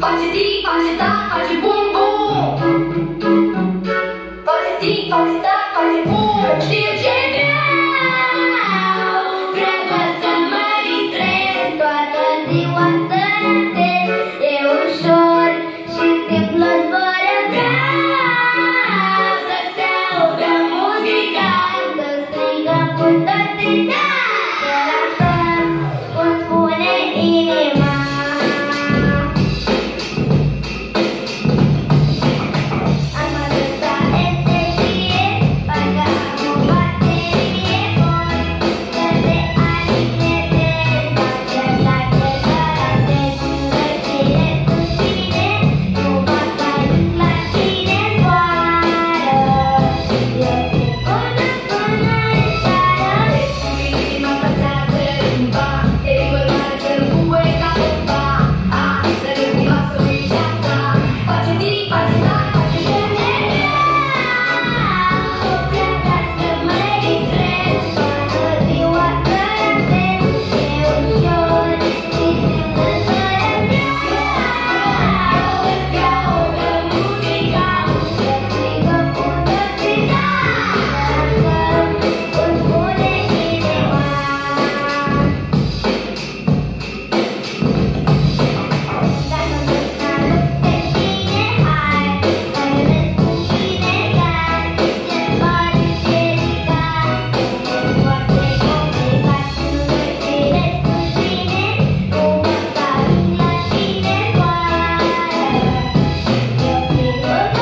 放起滴，放起答，放起蹦蹦。What?